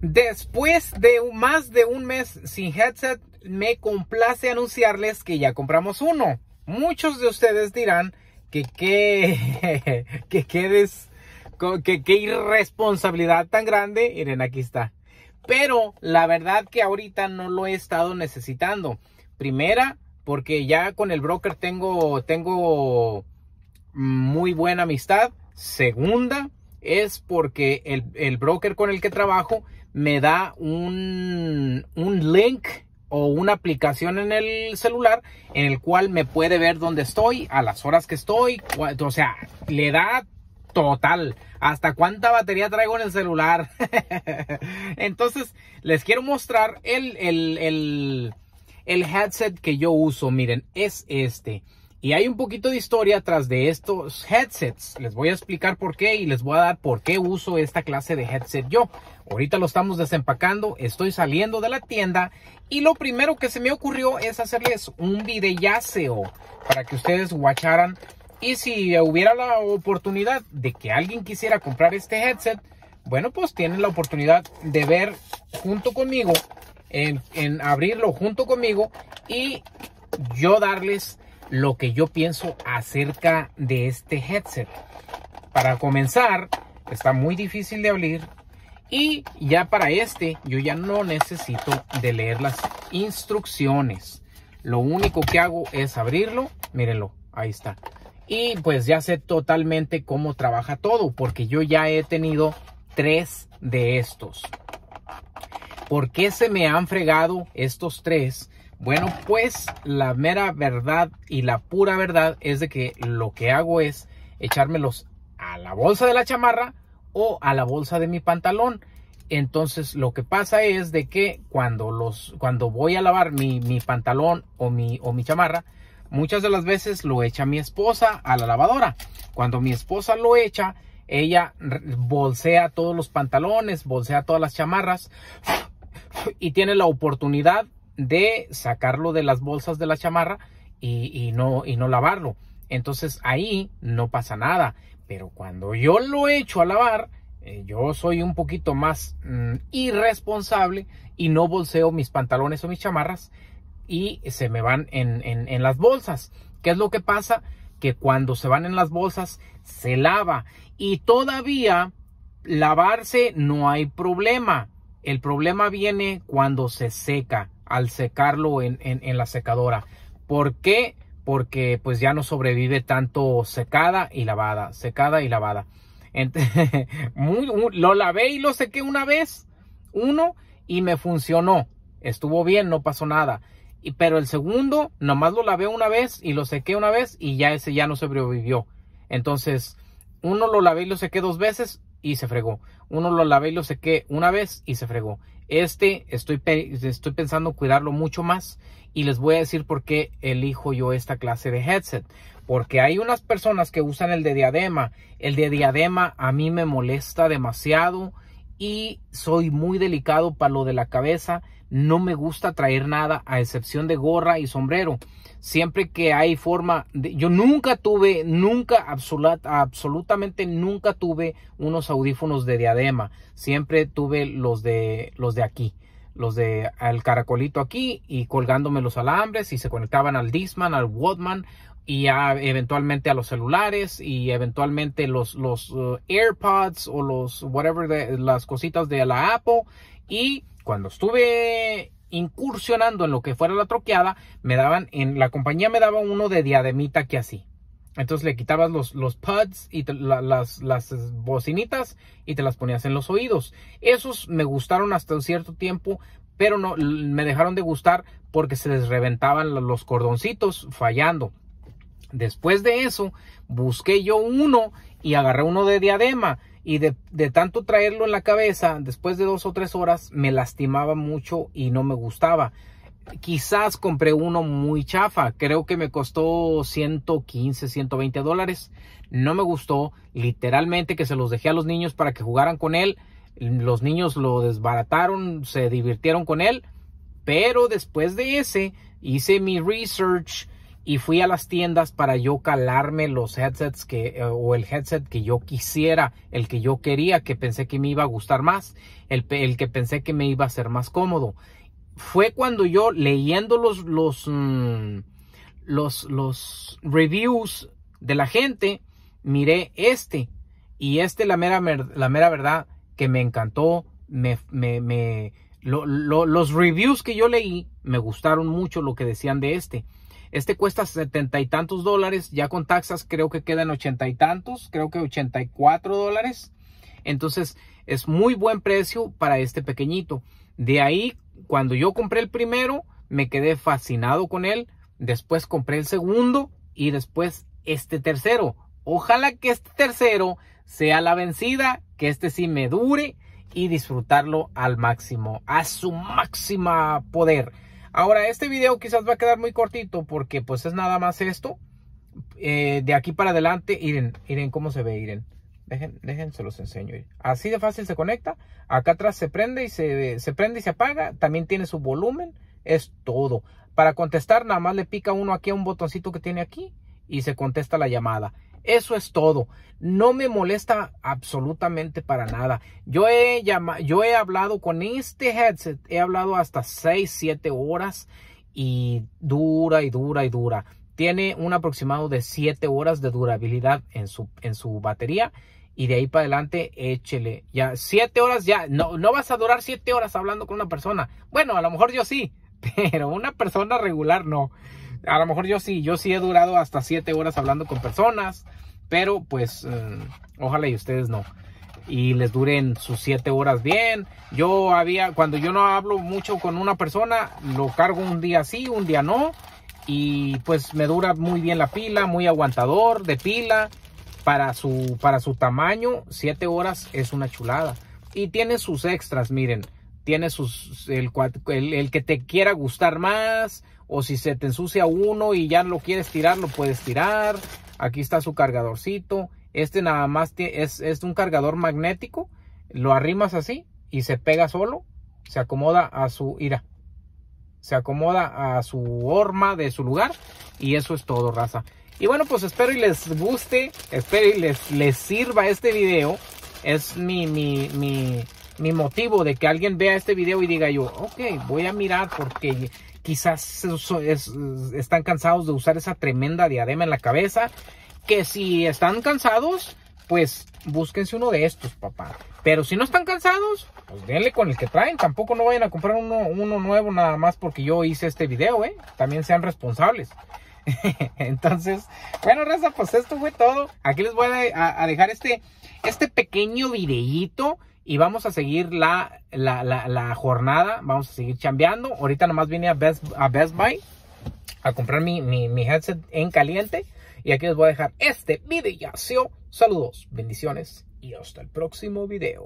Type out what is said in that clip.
Después de más de un mes sin headset, me complace anunciarles que ya compramos uno. Muchos de ustedes dirán que qué que, irresponsabilidad tan grande. Miren, aquí está. Pero la verdad que ahorita no lo he estado necesitando. Primera, porque ya con el broker tengo, tengo muy buena amistad. Segunda, es porque el, el broker con el que trabajo me da un, un link o una aplicación en el celular en el cual me puede ver dónde estoy, a las horas que estoy, o sea, le da total, hasta cuánta batería traigo en el celular. Entonces, les quiero mostrar el, el, el, el headset que yo uso, miren, es este. Y hay un poquito de historia atrás de estos headsets. Les voy a explicar por qué y les voy a dar por qué uso esta clase de headset yo. Ahorita lo estamos desempacando, estoy saliendo de la tienda y lo primero que se me ocurrió es hacerles un videíaseo para que ustedes watcharan. Y si hubiera la oportunidad de que alguien quisiera comprar este headset, bueno, pues tienen la oportunidad de ver junto conmigo, en, en abrirlo junto conmigo y yo darles lo que yo pienso acerca de este headset. Para comenzar, está muy difícil de abrir y ya para este yo ya no necesito de leer las instrucciones. Lo único que hago es abrirlo, mírenlo, ahí está. Y pues ya sé totalmente cómo trabaja todo porque yo ya he tenido tres de estos. ¿Por qué se me han fregado estos tres? Bueno, pues la mera verdad y la pura verdad es de que lo que hago es echármelos a la bolsa de la chamarra o a la bolsa de mi pantalón. Entonces lo que pasa es de que cuando los cuando voy a lavar mi, mi pantalón o mi, o mi chamarra, muchas de las veces lo echa mi esposa a la lavadora. Cuando mi esposa lo echa, ella bolsea todos los pantalones, bolsea todas las chamarras y tiene la oportunidad de sacarlo de las bolsas de la chamarra y, no, y no lavarlo. Entonces ahí no pasa nada. Pero cuando yo lo echo a lavar, eh, yo soy un poquito más mm, irresponsable y no bolseo mis pantalones o mis chamarras y se me van en, en las bolsas. ¿Qué es lo que pasa? Que cuando se van en las bolsas se lava y todavía lavarse no hay problema. El problema viene cuando se seca al secarlo en, la secadora. ¿Por qué? Porque pues ya no sobrevive tanto secada y lavada, secada y lavada. lo lavé y lo sequé una vez, uno, y me funcionó. Estuvo bien, no pasó nada. Y, pero el segundo, nomás lo lavé una vez y lo sequé una vez y ya ese ya no sobrevivió. Entonces, uno lo lavé y lo sequé dos veces y se fregó. Uno lo lavé y lo sequé una vez y se fregó. Este estoy, estoy pensando cuidarlo mucho más y les voy a decir por qué elijo yo esta clase de headset. Porque hay unas personas que usan el de diadema. El de diadema a mí me molesta demasiado y soy muy delicado para lo de la cabeza. No me gusta traer nada a excepción de gorra y sombrero. Siempre que hay forma de... Yo nunca tuve, nunca, absolutamente nunca tuve unos audífonos de diadema. Siempre tuve los de, los de aquí. Los de al caracolito aquí y colgándome los alambres y se conectaban al Disman, al Walkman y eventualmente a los celulares y eventualmente los, los uh, AirPods o los whatever de las cositas de la Apple y cuando estuve incursionando en lo que fuera la troqueada, me daban, en la compañía me daba uno de diademita que así. Entonces le quitabas los, los pads y las, las bocinitas y te las ponías en los oídos. Esos me gustaron hasta un cierto tiempo, pero no me dejaron de gustar porque se les reventaban los cordoncitos fallando. Después de eso, busqué yo uno y agarré uno de diadema y de, tanto traerlo en la cabeza, después de dos o tres horas, me lastimaba mucho y no me gustaba. Quizás compré uno muy chafa, creo que me costó 115, 120 dólares. No me gustó, literalmente que se los dejé a los niños para que jugaran con él. Los niños lo desbarataron, se divirtieron con él. Pero después de ese, hice mi research y fui a las tiendas para yo calarme los headsets que eh, o el headset que yo quisiera, el que yo quería, que pensé que me iba a gustar más, el, el que pensé que me iba a ser más cómodo. Fue cuando yo leyendo los los mm, los, los reviews de la gente, miré este y este la mera la mera verdad que me encantó, me, me, los reviews que yo leí me gustaron mucho lo que decían de este. Este cuesta setenta y tantos dólares, ya con taxas creo que quedan ochenta y tantos, creo que ochenta y cuatro dólares. Entonces es muy buen precio para este pequeñito. De ahí, cuando yo compré el primero, me quedé fascinado con él. Después compré el segundo y después este tercero. Ojalá que este tercero sea la vencida, que este sí me dure y disfrutarlo al máximo, a su máxima poder. Ahora, este video quizás va a quedar muy cortito porque pues es nada más esto. Eh, de aquí para adelante, miren, miren cómo se ve, miren. Dejen, dejen, se los enseño. Así de fácil se conecta. Acá atrás se prende y se, se prende y se apaga. También tiene su volumen. Es todo. Para contestar, nada más le pica uno aquí a un botoncito que tiene aquí y se contesta la llamada. Eso es todo. No me molesta absolutamente para nada. Yo he, yo he hablado con este headset, he hablado hasta 6, 7 horas y dura y dura y dura. Tiene un aproximado de 7 horas de durabilidad en su, en su batería y de ahí para adelante échele. Ya 7 horas ya, no, no vas a durar 7 horas hablando con una persona. Bueno, a lo mejor yo sí, pero una persona regular no a lo mejor yo sí, yo sí he durado hasta 7 horas hablando con personas, pero pues eh, ojalá y ustedes no. Y les duren sus 7 horas bien. Yo había, cuando yo no hablo mucho con una persona, lo cargo un día sí, un día no. Y pues me dura muy bien la pila, muy aguantador de pila. Para su, para su tamaño, 7 horas es una chulada. Y tiene sus extras, miren. Tiene sus, el, el que te quiera gustar más o si se te ensucia uno y ya lo quieres tirar, lo puedes tirar. Aquí está su cargadorcito. Este nada más es, es un cargador magnético. Lo arrimas así y se pega solo. Se acomoda a su ira. Se acomoda a su horma de su lugar. Y eso es todo, raza. Y bueno, pues espero y les guste. Espero y les, les sirva este video. Es mi, mi, mi, mi motivo de que alguien vea este video y diga yo, ok, voy a mirar porque quizás están cansados de usar esa tremenda diadema en la cabeza, que si están cansados, pues búsquense uno de estos, papá. Pero si no están cansados, pues denle con el que traen. Tampoco no vayan a comprar uno, nuevo nada más porque yo hice este video, ¿eh? También sean responsables. Entonces, bueno, raza, pues esto fue todo. Aquí les voy a, dejar este, este pequeño videíto y vamos a seguir la, la, jornada, vamos a seguir chambeando. Ahorita nomás vine a Best, a Best Buy a comprar mi, mi, headset en caliente. Y aquí les voy a dejar este video. Saludos, bendiciones y hasta el próximo video.